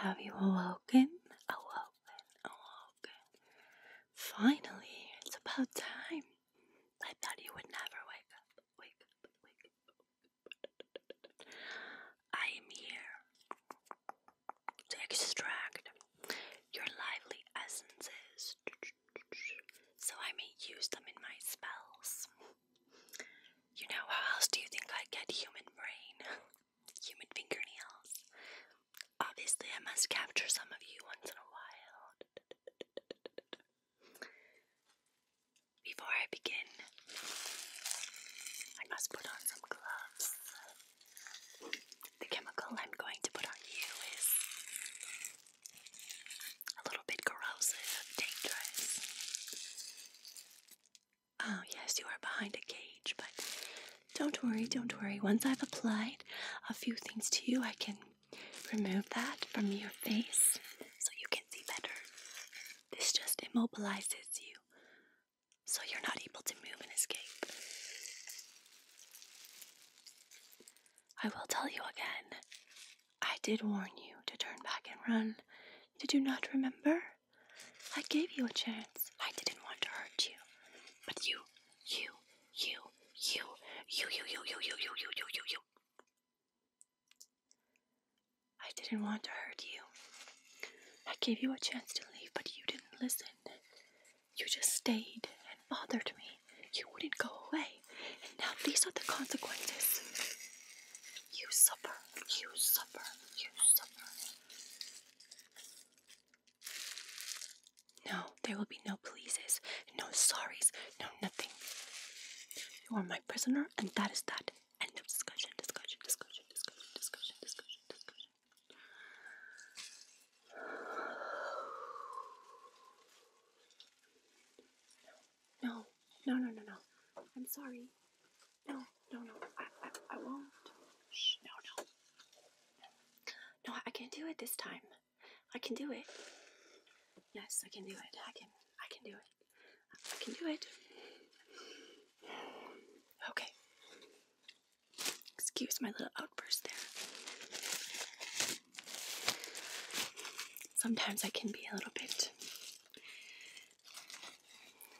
Have you awoken? Awoken, awoken. Finally, it's about time. I thought you would never wake up. Wake up, wake up. I am here to extract your lively essences so I may use them in my spells. You know, how else do you think I get human brain? Human fingernails? Obviously, I must capture some of you once in a while. Before I begin, I must put on some gloves. The chemical I'm going to put on you is a little bit corrosive, dangerous. Oh, yes, you are behind a cage, but don't worry, don't worry. Once I've applied a few things to you, I can remove that from your face so you can see better. This just immobilizes you so you're not able to move and escape. I will tell you again. I did warn you to turn back and run. Did you not remember? I gave you a chance. Didn't want to hurt you. I gave you a chance to leave, but you didn't listen. You just stayed and bothered me. You wouldn't go away. And now these are the consequences. You suffer. You suffer. You suffer. No, there will be no pleases, no sorries, no nothing. You are my prisoner, and that is that. End of discussion, discussion, discussion, discussion, discussion, discussion, discussion. No, no, no, no, no. I'm sorry. No, no, no. I, I, I won't. Shh, no, no. No, I can do it this time. I can do it. Yes, I can do it. I can. I can do it. I can do it. Okay. Excuse my little outburst there. Sometimes I can be a little bit.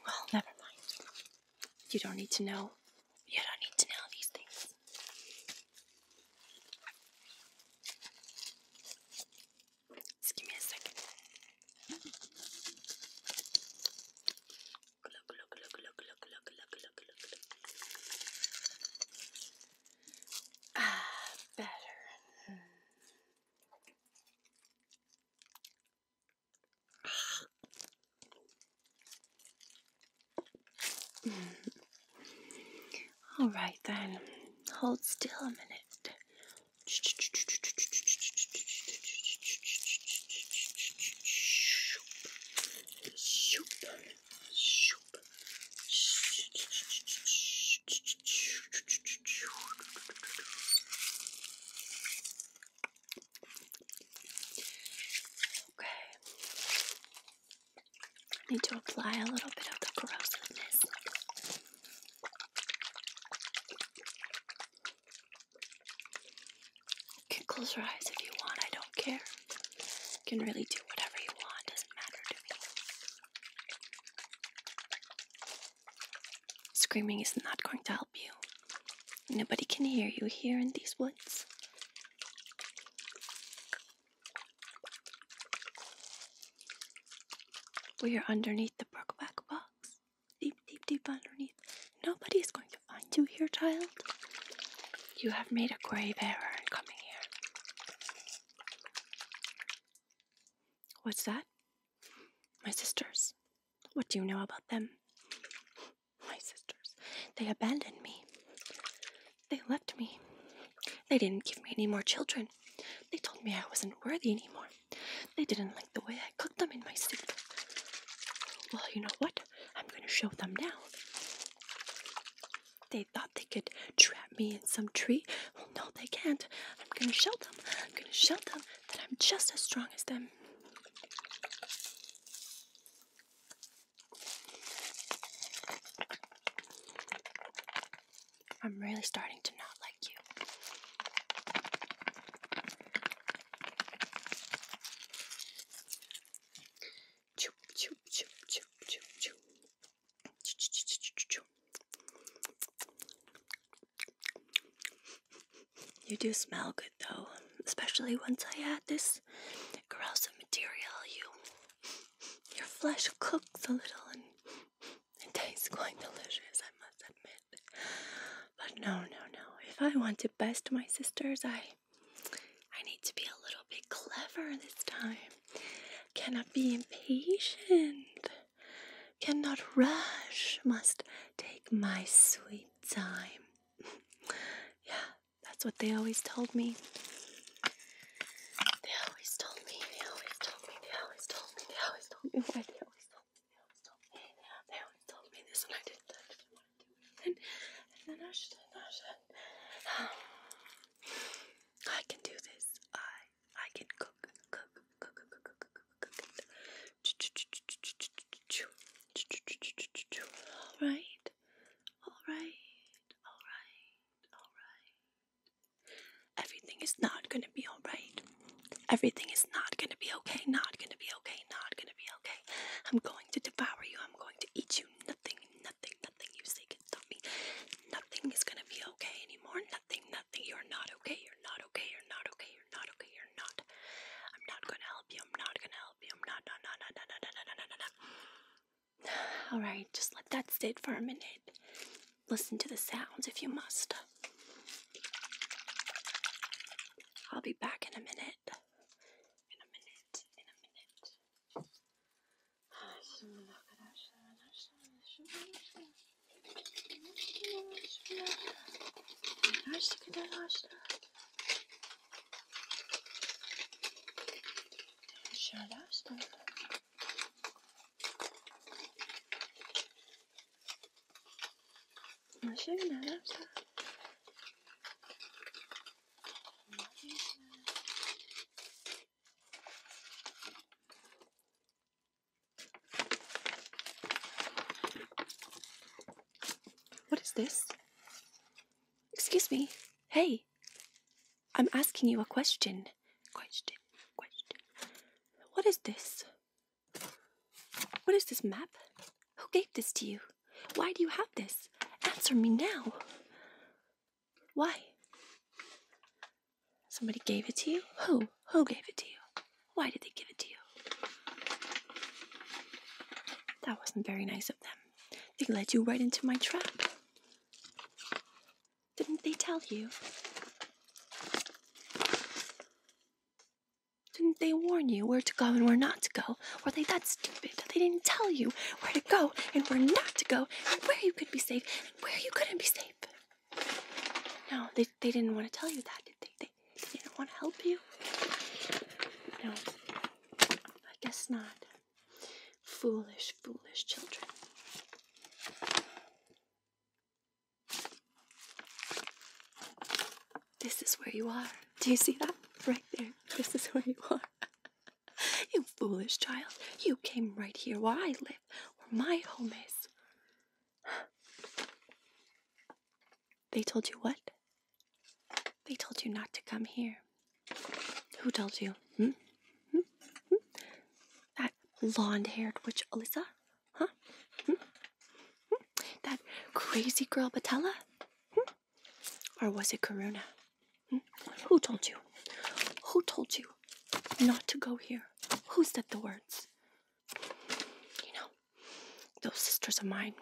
Well, never mind. You don't need to know. All right then. Hold still a minute. Okay. Need to apply a little bit of the corrosiveness. Close your eyes if you want, I don't care. You can really do whatever you want, doesn't matter to me. Screaming is not going to help you. Nobody can hear you here in these woods. We are underneath the Brookback Bog. Deep, deep, deep underneath. Nobody is going to find you here, child. You have made a grave error in coming here. What's that? My sisters. What do you know about them? My sisters. They abandoned me. They left me. They didn't give me any more children. They told me I wasn't worthy anymore. They didn't like the way I cooked them in my soup. Well, you know what? I'm going to show them now. They thought they could trap me in some tree. Well, no, they can't. I'm going to show them. I'm going to show them that I'm just as strong as them. I'm really starting to not like you. Choo, choo, choo, choo, choo, choo. Choo, choo, choo, choo, choo, choo. You do smell good though, especially once I add this corrosive material. You, your flesh cooks a little, I want to best my sisters, I, I need to be a little bit clever this time. Cannot be impatient. Cannot rush. Must take my sweet time. yeah, that's what they always told me. They always told me, they always told me, they always told me, they always told me why they always told me, they always told me, this and I. And, and then I should. All right, just let that sit for a minute. Listen to the sounds if you must. I'll be back in a minute. In a minute. In a minute. What is this? Excuse me. Hey. I'm asking you a question. Question. Question. What is this? What is this map? Who gave this to you? Why do you have this? Answer me now. Why? Somebody gave it to you? Who? Who gave it to you? Why did they give it to you? That wasn't very nice of them. They led you right into my trap. Tell you? Didn't they warn you where to go and where not to go? Were they that stupid? That they didn't tell you where to go and where not to go, and where you could be safe and where you couldn't be safe. No, they, they didn't want to tell you that, did they? They, they didn't want to help you? No, I guess not. Foolish, foolish children. This is where you are. Do you see that? Right there. This is where you are. you foolish child. You came right here where I live, where my home is. They told you what? They told you not to come here. Who told you? Hmm? Hmm? Hmm? That blonde haired witch Alyssa? Huh? Hmm? Hmm? That crazy girl Batella? Hmm? Or was it Karuna? Who told you? Who told you not to go here? Who said the words? You know, those sisters of mine,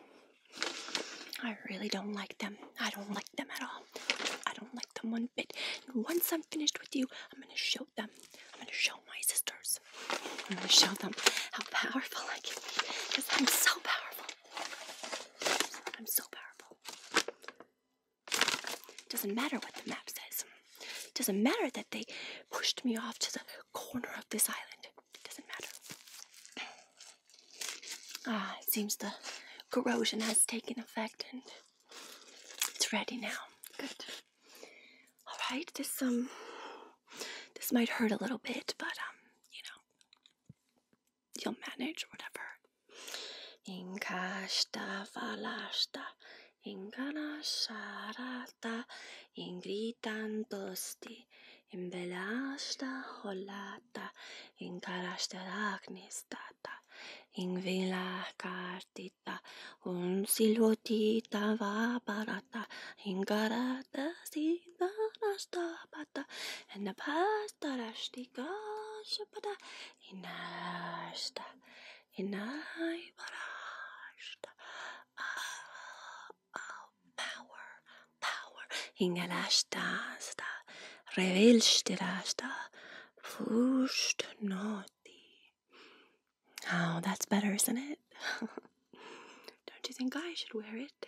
I really don't like them. I don't like them at all. I don't like them one bit. And once I'm finished with you, I'm going to show them. I'm going to show my sisters. I'm going to show them how powerful I can be. Because I'm so powerful. I'm so powerful. Doesn't matter what the map says. Doesn't matter that they pushed me off to the corner of this island. It doesn't matter. Ah, it seems the corrosion has taken effect and it's ready now. Good. All right, this um, this might hurt a little bit, but um, you know, you'll manage whatever. Inkashta falashta, ingana Kartita, un silotita va barata, ingarata sita rasta bata, and the pasta rastika shapata, inasta, inai barasta. Oh, power, power, fust noti. Oh, that's better, isn't it? Don't you think I should wear it?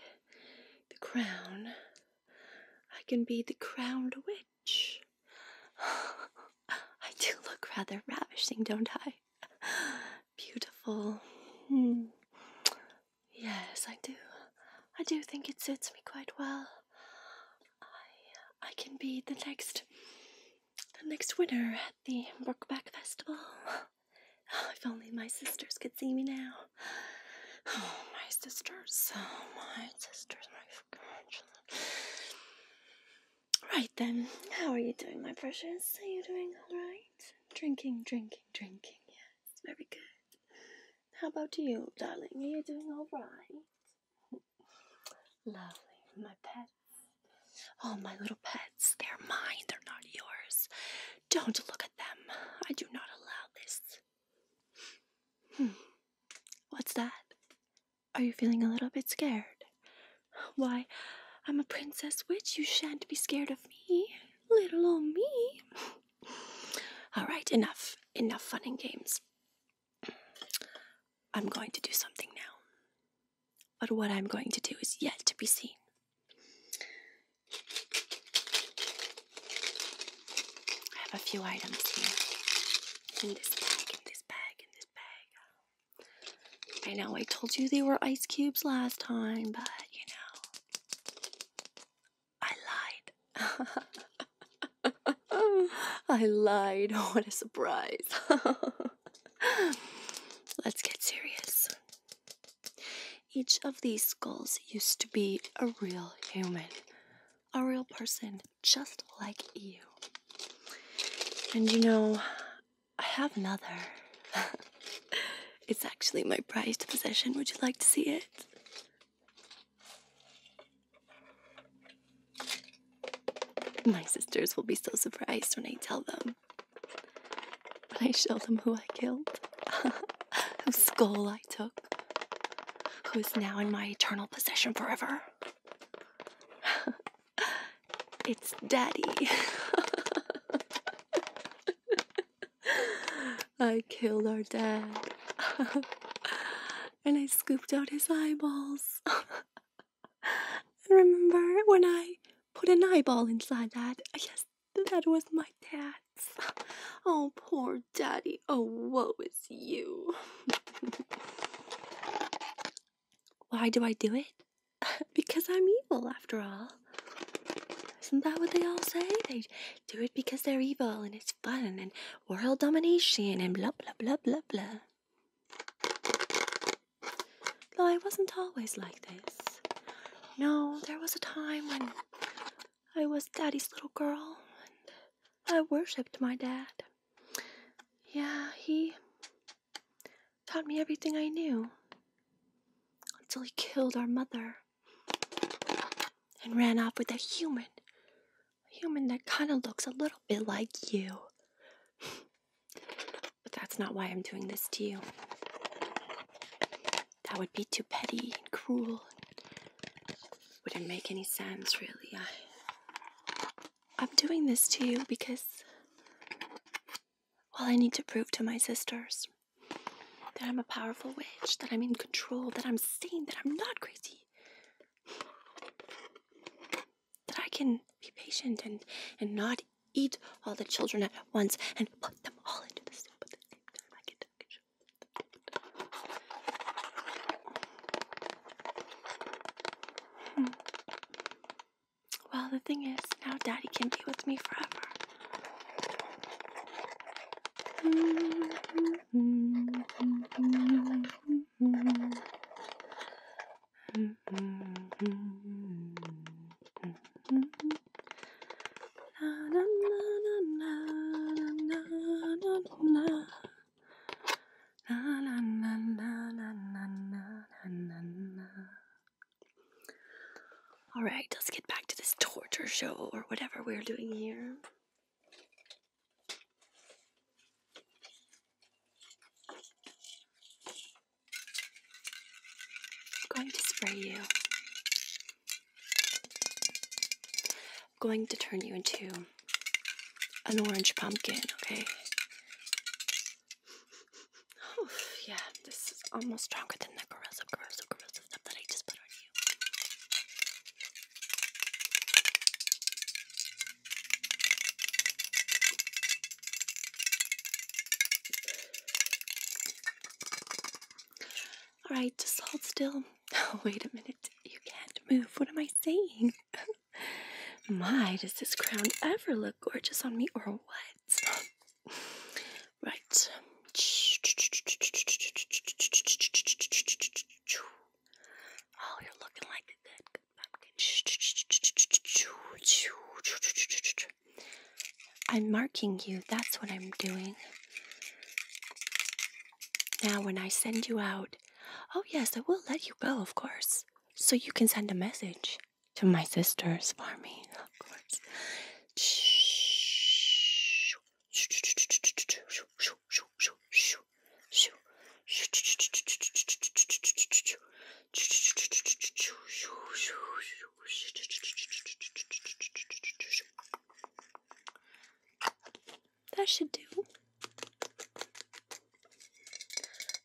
The crown. I can be the crowned witch. I do look rather ravishing, don't I? Beautiful. Hmm. Yes, I do. I do think it suits me quite well. I I can be the next the next winner at the Brookback Festival. if only my sisters could see me now. Oh, my sisters. Oh, my sisters, my children. Right then, how are you doing, my precious? Are you doing all right? Drinking, drinking, drinking. Yes, very good. How about you, darling? Are you doing all right? Lovely, my pets. Oh, my little pets. They're mine, they're not yours. Don't look at them. I do not. Hmm. What's that? Are you feeling a little bit scared? Why, I'm a princess witch. You shan't be scared of me. Little old me. All right, enough. Enough fun and games. I'm going to do something now. But what I'm going to do is yet to be seen. I have a few items here. In this bag, in this bag, in this bag. I know I told you they were ice cubes last time, but you know, I lied. I lied. What a surprise. Let's get serious. Each of these skulls used to be a real human, a real person, just like you. And you know, I have another. It's actually my prized possession. Would you like to see it? My sisters will be so surprised when I tell them. When I show them who I killed, whose skull I took, who is now in my eternal possession forever. it's Daddy. I killed our dad. and I scooped out his eyeballs. and remember when I put an eyeball inside that? Yes, that was my dad's. Oh, poor daddy. Oh, woe is you. Why do I do it? because I'm evil, after all. Isn't that what they all say? They do it because they're evil and it's fun and world domination and blah blah blah blah blah. Though I wasn't always like this. No, there was a time when I was Daddy's little girl and I worshipped my dad. Yeah, he taught me everything I knew until he killed our mother and ran off with a human A human that kind of looks a little bit like you. but that's not why I'm doing this to you. That would be too petty and cruel. Wouldn't make any sense, really. I, I'm doing this to you because, well, I need to prove to my sisters that I'm a powerful witch, that I'm in control, that I'm sane, that I'm not crazy. That I can be patient and, and not eat all the children at once and put them all into the soup Hmm. Well, the thing is, now Daddy can be with me forever. Mm-hmm. Show or whatever we're doing here. I'm going to spray you. I'm going to turn you into an orange pumpkin, okay? Oh, yeah, this is almost stronger than the corrosive, corrosive, corrosive stuff that I just put on you. Alright, just hold still. Oh, wait a minute. You can't move. What am I saying? My, does this crown ever look gorgeous on me or what? Right. Oh, you're looking like a good, good pumpkin. I'm marking you. That's what I'm doing. Now, when I send you out, oh, yes, I will let you go, of course. So you can send a message to my sisters for me, of course. That should do.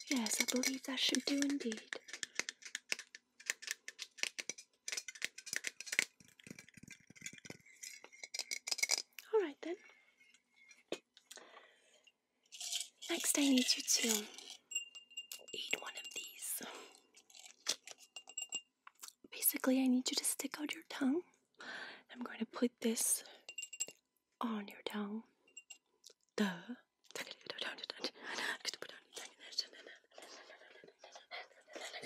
Yes, I believe that should do indeed. All right then. Next, I need you to eat one of these. Basically, I need you to stick out your tongue. I'm going to put this on your tongue.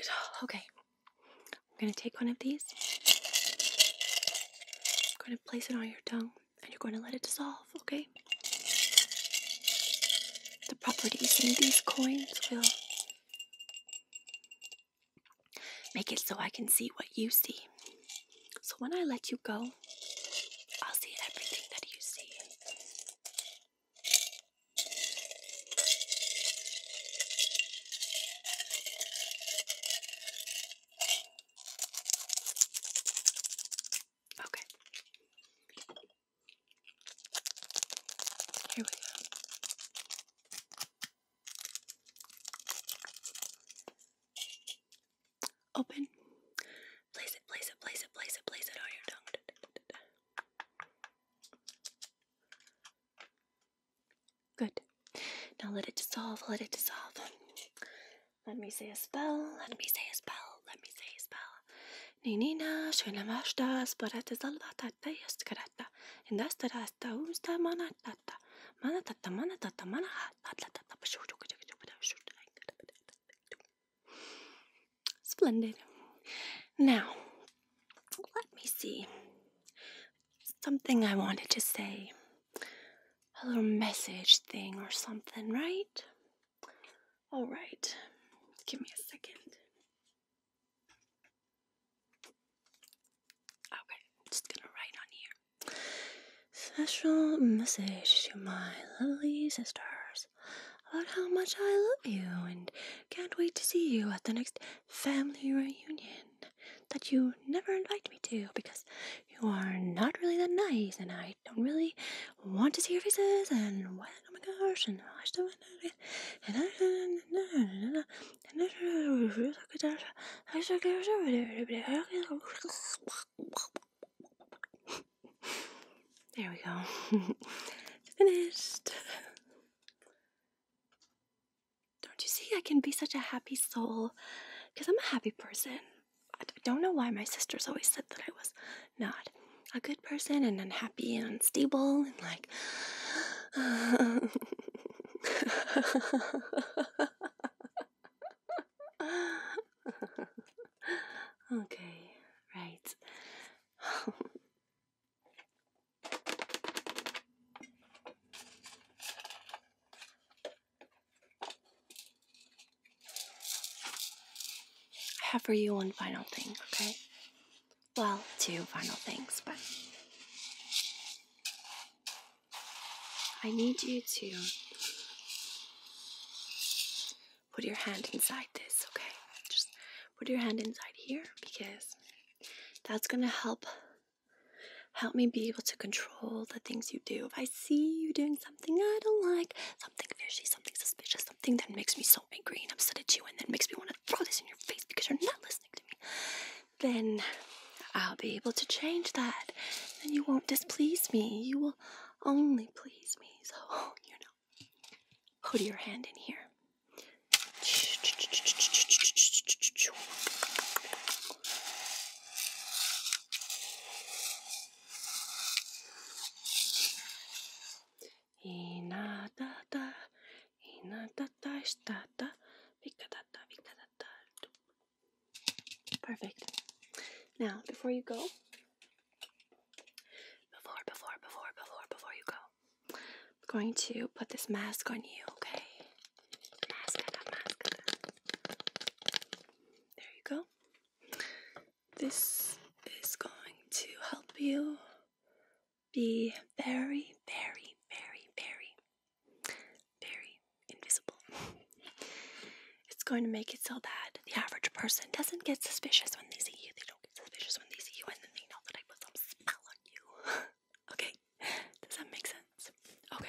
Okay. I'm going to take one of these. I'm going to place it on your tongue and you're going to let it dissolve, okay? The properties in these coins will make it so I can see what you see. So when I let you go, I'll see everything that you see. Okay. Here we go. Open. Place it, place it, place it, place it, place it on your tongue. Good. Now let it dissolve, let it dissolve. Let me say a spell, let me say a spell, let me say a spell. Ninina, shunamashta, sparata salvatata, yaskarata, indastarasta, usta um, manatata, manatata, manatata, manahatata, Splendid. Now, let me see. Something I wanted to say. A little message thing or something, right? All right. Give me a second. Okay, I'm just gonna write on here. Special message to my lovely sisters about how much I love you and can't wait to see you at the next family reunion that you never invite me to because you are not really that nice and I don't really want to see your faces and what oh my gosh and I still and there we go. Finished. Don't you see? I can be such a happy soul because I'm a happy person. I don't know why my sisters always said that I was not a good person and unhappy and unstable and like. okay, For you one final thing, okay? Well, two final things, but I need you to put your hand inside this, okay? Just put your hand inside here because that's gonna help help me be able to control the things you do. If I see you doing something I don't like, something fishy, something something that makes me so angry and upset at you and that makes me want to throw this in your face because you're not listening to me, then I'll be able to change that. And you won't displease me. You will only please me. So, you know, put your hand in here. Perfect. Now, before you go, before, before, before, before, before you go, I'm going to put this mask on you, okay? Mask, mask. There you go. This is going to help you be very, very, very, very, very invisible. It's going to make it so that the average person doesn't get suspicious when they see you. They don't get suspicious when they see you, and then they know that I put some spell on you. okay? Does that make sense? Okay,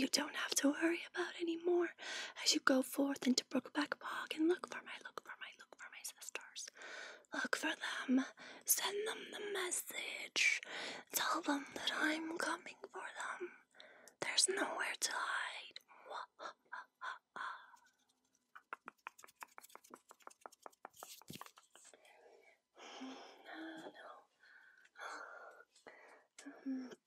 You don't have to worry about anymore as you go forth into Brookback Bog and look for my, look for my, look for my sisters. Look for them. Send them the message. Tell them that I'm coming for them. There's nowhere to hide. No, mm-hmm.